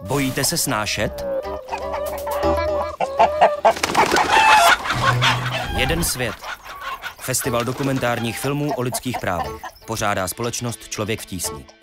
Bojíte se snášet? Jeden svět. Festival dokumentárních filmů o lidských právech. Pořádá společnost Člověk v tísni.